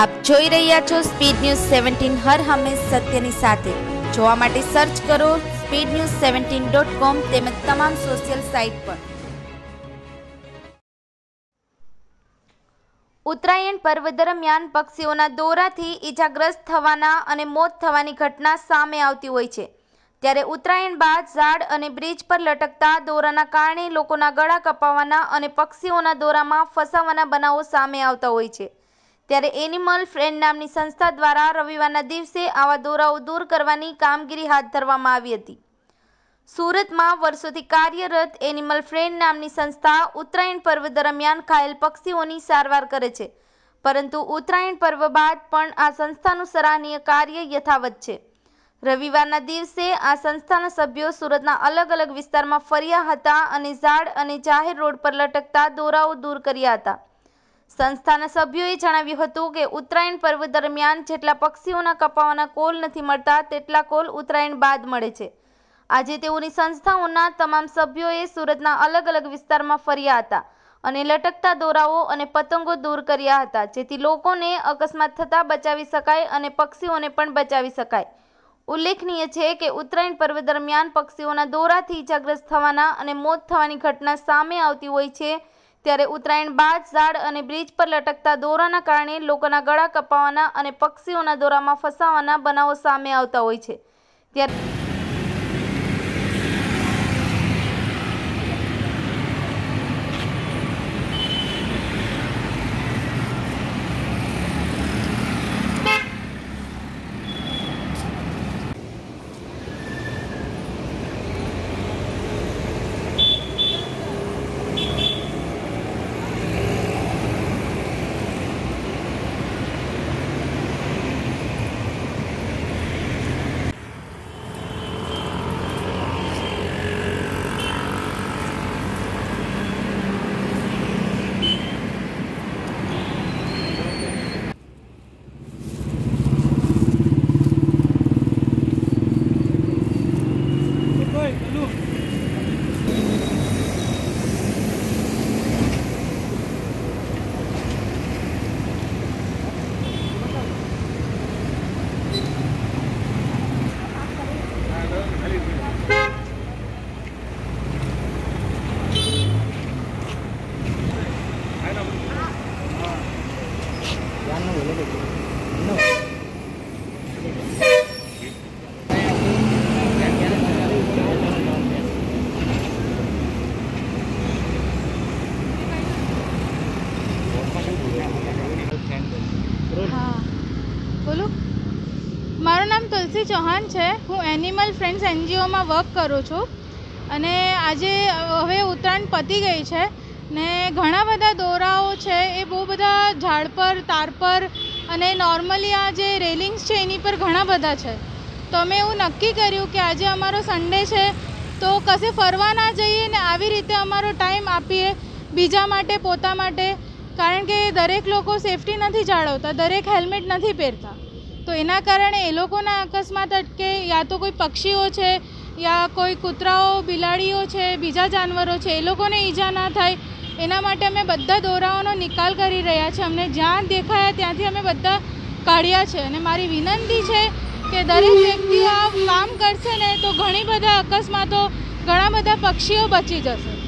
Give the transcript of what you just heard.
આપ જોઈ રહ્યા છો સ્પીડ ન્યૂઝ સેવન્ટીન હર હંમેશ સત્યની સાથે. જોવા માટે સર્ચ કરો speed news seventeen dot com તેમજ તમામ સોશિયલ સાઇટ પર. ઉત્તરાયણ પર્વ દરમિયાન પક્ષીઓના દોરાથી ઈજાગ્રસ્ત થવાના અને મોત થવાની ઘટના સામે આવતી હોય છે. ત્યારે ઉત્તરાયણ બાદ ઝાડ અને બ્રિજ પર લટકતા દોરાના કારણે લોકોના ગળા કપાવાના અને પક્ષીઓના દોરામાં ફસાવાના બનાવો સામે આવતા હોય છે. ત્યારે એનિમલ ફ્રેન્ડ નામની સંસ્થા દ્વારા રવિવારના દિવસે આવા દોરાઓ દૂર કરવાની કામગીરી હાથ ધરવામાં આવી હતી. સુરતમાં વર્ષોથી કાર્યરત એનિમલ ફ્રેન્ડ નામની સંસ્થા ઉત્તરાયણ પર્વ દરમિયાન ઘાયલ પક્ષીઓની સારવાર કરે છે. પરંતુ ઉત્તરાયણ પર્વ બાદ પણ આ સંસ્થાનું સરાહનીય કાર્ય યથાવત છે. રવિવારના દિવસે આ સંસ્થાના સભ્યો સુરતના અલગ અલગ વિસ્તારમાં ફર્યા હતા અને ઝાડ અને જાહેર રોડ પર લટકતા દોરાઓ દૂર કર્યા હતા. સંસ્થાના સભ્યોએ જણાવ્યું હતું કે ઉત્તરાયણ પર્વ દરમિયાન જેટલા પક્ષીઓના કપાવાના કોલ નથી મળતા, તેટલા કોલ ઉત્તરાયણ બાદ મળે છે. આજે તેઓની સંસ્થાઓના તમામ સભ્યોએ સુરતના અલગ અલગ વિસ્તારમાં ફર્યા હતા અને લટકતા દોરાઓ અને પતંગો દૂર કર્યા હતા, જેથી લોકોને અકસ્માત થતાં બચાવી શકાય અને પક્ષીઓને પણ બચાવી શકાય. ઉલ્લેખનીય છે કે ઉત્તરાયણ પર્વ દરમિયાન પક્ષીઓના દોરાથી ઇજાગ્રસ્ત થવાના અને મોત થવાની ઘટના સામે આવતી હોય છે ત્યારે ઉત્તરાયણ બાદ ઝાડ અને બ્રિજ પર લટકતા દોરાના કારણે લોકોના ગળા કપાવાના અને પક્ષીઓના દોરામાં ફસાવાના બનાવો સામે આવતા હોય છે. ત્યારે હા બોલો મારું નામ તુલસી ચૌહાણ છે. હું એનિમલ ફ્રેન્ડ્સ એનજીઓમાં વર્ક કરું છું. અને આજે હવે ઉત્તરાયણ પતી ગઈ છે ને ઘણા બધા દોરાઓ છે. એ બહુ બધા ઝાડ પર, તાર પર અને નોર્મલી આ જે રેલિંગ્સ છે એની પર ઘણા બધા છે. તો અમે એવું નક્કી કર્યું કે આજે અમારો સન્ડે છે, તો કશે ફરવા ના જઈએ ને આવી રીતે અમારો ટાઈમ આપીએ બીજા માટે, પોતા માટે. કારણ કે દરેક લોકો સેફટી નથી જાળવતા, દરેક હેલ્મેટ નથી પહેરતા. તો એના કારણે એ લોકોના અકસ્માત અટકે યા તો કોઈ પક્ષીઓ છે, યા કોઈ કૂતરાઓ, બિલાડીઓ છે, બીજા જાનવરો છે, એ લોકોને ઈજા ના થાય. એના માટે અમે બધા દોરાઓનો નિકાલ કરી રહ્યા છીએ અમને જ્યાં દેખાયા ત્યાંથી અમે બધા કાઢ્યા છે. અને મારી વિનંતી છે કે દરેક વ્યક્તિઓ આ કામ કરશે ને તો ઘણી બધા અકસ્માતો, ઘણા બધા પક્ષીઓ બચી જશે.